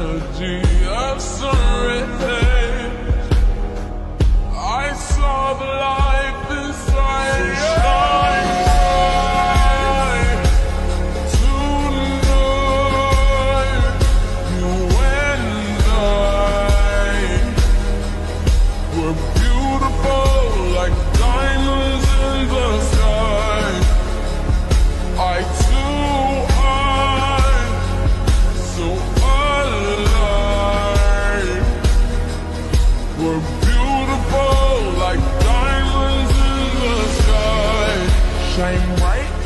energy of surrender. beautiful like diamonds in the sky. Shine bright.